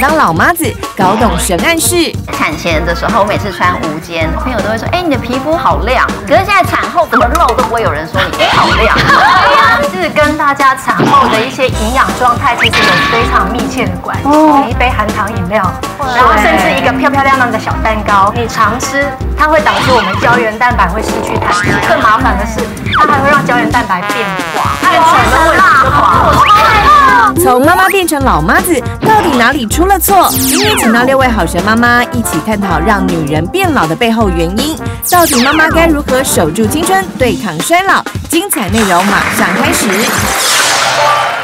当老妈子，搞懂神暗示。产前的时候，我每次穿无肩，朋友都会说：“哎，你的皮肤好亮。”可是现在产后怎么露都不会有人说你好亮。是跟大家产后的一些营养状态其实有非常密切的关系。一杯含糖饮料，然后甚至一个漂漂亮亮的小蛋糕，你常吃，它会导致我们胶原蛋白会失去弹性。更麻烦的是，它还会让胶原蛋白变化，变成了蜡化。从妈妈变成老妈子，到底哪里出了错？今天请到六位好神妈妈一起探讨让女人变老的背后原因。到底妈妈该如何守住青春，对抗衰老？精彩内容马上开始。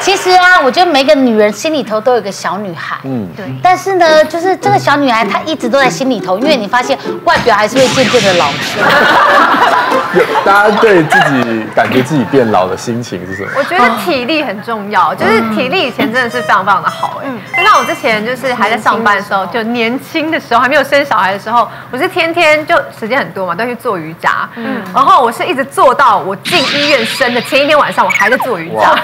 其实啊，我觉得每个女人心里头都有个小女孩，嗯，对。但是呢，就是这个小女孩她一直都在心里头，因为你发现外表还是会渐渐的老去。大家对自己感觉自己变老的心情是什么？我觉得体力很重要，就是体力以前真的是非常非常的好哎。就像我之前就是还在上班的时候，就年轻的时候还没有生小孩的时候，我是天天就时间很多嘛，都去做瑜伽。嗯，然后我是一直做到我进医院生的前一天晚上，我还在做瑜伽。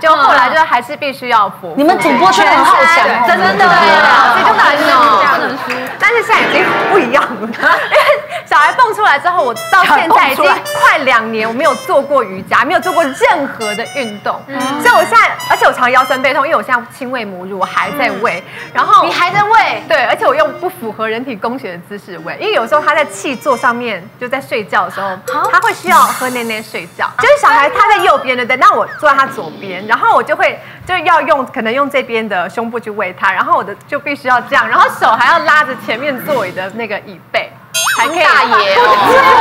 就后来就还是必须要服。你们主播圈很好强，真的，所以就还是不能输。但是现在已经不一样了，因为小孩蹦出来之后，我到现在已经快两年，我没有做过瑜伽，没有做过任何的运动，所以我现在，而且我常腰酸背痛，因为我现在亲喂母乳，我还在喂，然后你还在喂，对，而且我用不符合人体工学的姿势喂，因为有时候他在气座上面就在睡觉的时候，他会需要喝奶奶睡觉，就是小孩他在右边的，对，那我坐在他左边，然后我就会就要用可能用这边的胸部去喂他，然后我的就必须要这样，然后手还要拉着前面座椅的那个椅背。还可以，大爷，好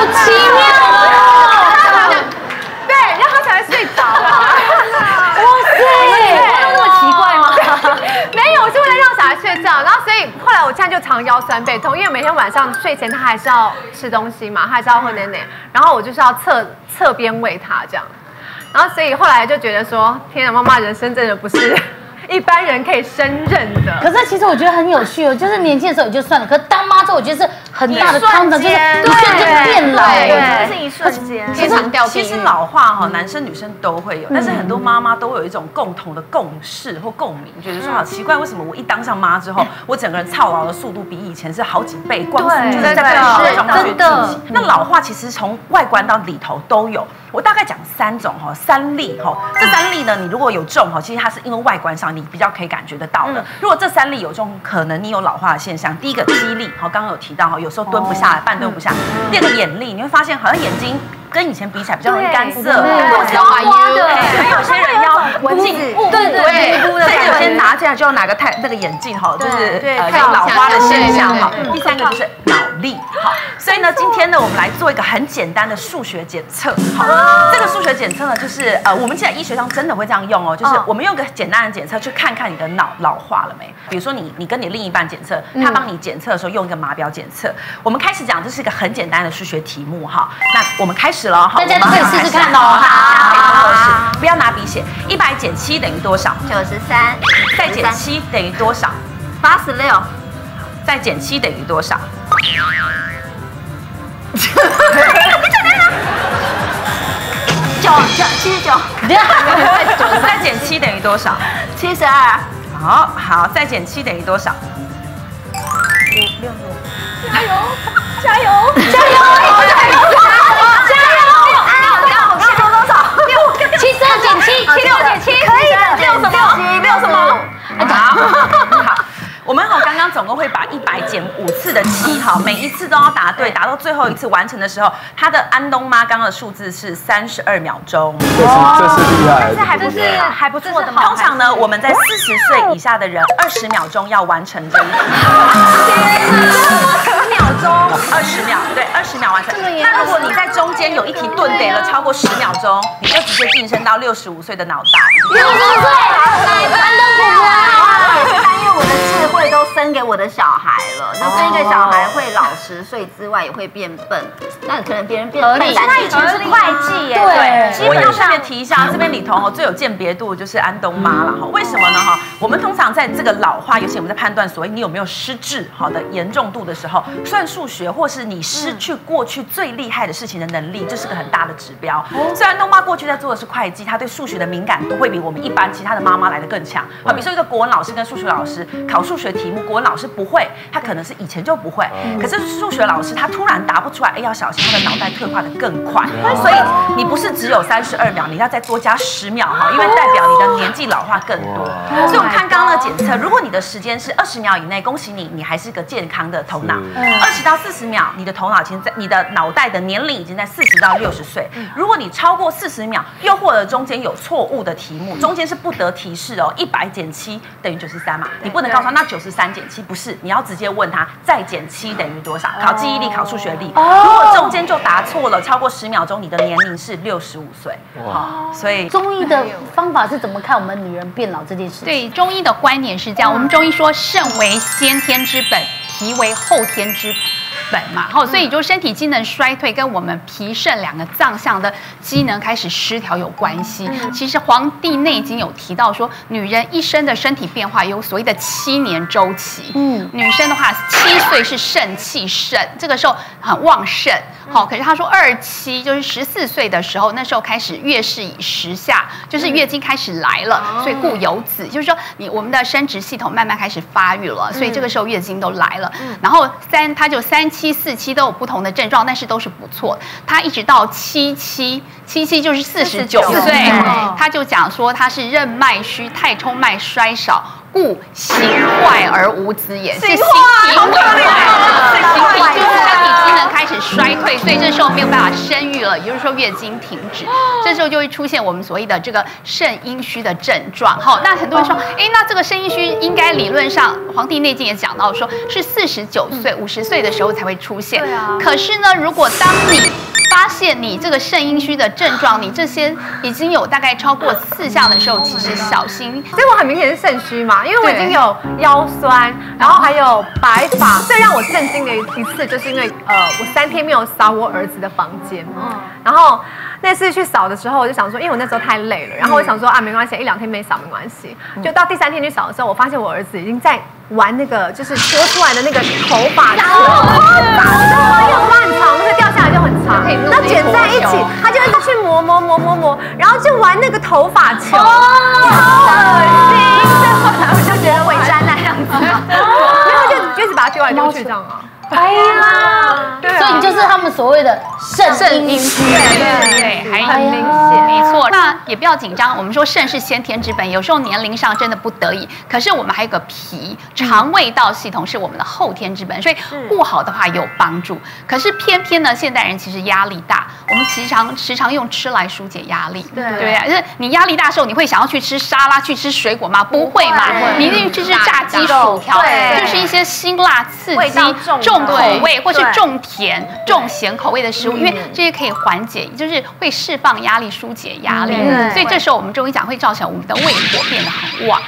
奇妙哦！对，然后他才会睡着啊！哇塞，那么奇怪吗？没有，我是为了让小孩睡觉。然后所以后来我现在就常腰酸背痛，因为每天晚上睡前他还是要吃东西嘛，他还是要喝奶奶。然后我就是要侧侧边喂他这样。然后所以后来就觉得说，天啊，妈妈人生真的不是。一般人可以胜任的，可是其实我觉得很有趣哦，就是年轻的时候也就算了，可是当妈之后，我觉得是很大的创伤，就是一瞬间变老，对，是一瞬间。其实其实老化哈，男生女生都会有，但是很多妈妈都有一种共同的共识或共鸣，觉得说好奇怪，为什么我一当上妈之后，我整个人操劳的速度比以前是好几倍，光速就是在在真的。那老化其实从外观到里头都有。我大概讲三种哈，三例哈，这三例呢，你如果有中哈，其实它是因为外观上你比较可以感觉得到的。如果这三例有种，可能你有老化的现象。第一个肌力，好，刚刚有提到哈，有时候蹲不下来，半蹲不下。第二个眼力，你会发现好像眼睛。跟以前比起来比较容易干涩，或者花的，还有些人要 文静，对对对，有些拿起来就要拿个太那个眼镜哈，就是呃有老花的现象哈。第三个就是脑力好，所以呢，今天呢，我们来做一个很简单的数学检测。好，这个数学检测呢，就是呃，我们现在医学上真的会这样用哦，就是我们用个简单的检测去看看你的脑老化了没。比如说你你跟你另一半检测，他帮你检测的时候用一个码表检测。我们开始讲，这是一个很简单的数学题目哈。那我们开始。大家都可以试试看哦，好，不要拿笔写。一百减七等于多少？九十三。再减七等于多少？八十六。再减七等于多少？九九七十九。再减七等于多少？七十二。好好，再减七等于多少？五六五。加油！加油！加油！百减五次的七，哈，每一次都要答对，答到最后一次完成的时候，他的安东妈刚刚的数字是三十二秒钟。这是这是厉害，这还不是还不错的。通常呢，我们在四十岁以下的人，二十秒钟要完成这一题。钟二十秒，对，二十秒完成。那如果你在中间有一题顿得了超过十秒钟，你就直接晋升到六十五岁的脑袋。六十五岁，安东婆婆。我的智慧都生给我的小孩了，就生一个小孩会老十岁之外也会变笨，那可能别人变笨，但他以前是会计耶，对，我要顺便提一下，这边里头哦最有鉴别度就是安东妈了哈，为什么呢哈？我们通常在这个老化，尤其我们在判断所谓你有没有失智好的严重度的时候，算数学或是你失去过去最厉害的事情的能力，这是个很大的指标。虽然东妈过去在做的是会计，她对数学的敏感度会比我们一般其他的妈妈来的更强。好，比如说一个国文老师跟数学老师考数学题目，国文老师不会，他可能是以前就不会，可是数学老师他突然答不出来，哎，要小心他的脑袋退化的更快。所以你不是只有三十二秒，你要再多加十秒哈，因为代表你的年纪老化更多。所以我们看刚刚的检测，如果你的时间是二十秒以内，恭喜你，你还是个健康的头脑。二十到四十秒，你的头脑已经在你的脑袋的年龄已经在四十到六十岁。如果你超过四十秒，又或者中间有错误的题目，中间是不得提示哦，一百减七等于九十三嘛，你不能告诉他那九十三减七不是，你要直接问他再减七等于多少？考记忆力，考数学力。如果中间就答错了，超过十秒钟，你的年龄是六十五岁。哇，所以中医的方法是怎么看我们女人变老这件事？对，中医的观点是这样，我们中医说肾为先天之本，脾为后天之。本嘛，好，所以就身体机能衰退跟我们脾肾两个脏象的机能开始失调有关系。其实《黄帝内经》有提到说，女人一生的身体变化有所谓的七年周期。嗯，女生的话，七岁是肾气盛，这个时候很旺盛。好，可是他说二七就是十四岁的时候，那时候开始月事已时下，就是月经开始来了，所以故有子，就是说你我们的生殖系统慢慢开始发育了，所以这个时候月经都来了。然后三，他就三期四期都有不同的症状，但是都是不错。他一直到七期七期就是四十九岁，他就讲说他是任脉虚，太冲脉衰少。故形坏而无子也，是形体毁坏，形体就是身体机能开始衰退，所以这时候没有办法生育了，也就是说月经停止，这时候就会出现我们所谓的这个肾阴虚的症状。好，那很多人说，哎，那这个肾阴虚应该理论上《黄帝内经》也讲到，说是四十九岁、五十岁的时候才会出现。对啊。可是呢，如果当你发现你这个肾阴虚的症状，你这些已经有大概超过四项的时候，其实小心。所以我很明显是肾虚嘛，因为我已经有腰酸，然后还有白发。最让我震惊的一次，就是因为呃，我三天没有扫我儿子的房间，然后那次去扫的时候，我就想说，因为我那时候太累了，然后我想说啊，没关系，一两天没扫没关系。就到第三天去扫的时候，我发现我儿子已经在玩那个就是多出来的那个头发头发很长，那个掉下来就很长，那卷在一起，他就一直去磨磨磨磨磨，然后就玩那个头发球，好恶心，我就觉得伪山那样子，然后就一直把它丢来丢去这样啊。哎呀，所以你就是他们所谓的肾阴虚，对对对，还很明显，没错。那也不要紧张，我们说肾是先天之本，有时候年龄上真的不得已。可是我们还有个脾，肠胃道系统是我们的后天之本，所以顾好的话有帮助。可是偏偏呢，现代人其实压力大，我们时常时常用吃来疏解压力，对对不就是你压力大时候，你会想要去吃沙拉、去吃水果吗？不会嘛，你一定去吃炸鸡、薯条，就是一些辛辣刺激重。重口味或是重甜、重咸口味的食物，因为这些可以缓解，就是会释放压力、疏解压力，所以这时候我们中医讲会造成我们的胃火变得很旺。